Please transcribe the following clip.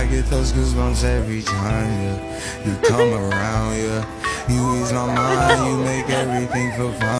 I get those goosebumps every time, yeah. You come around, yeah. You ease my mind, you make everything feel fine.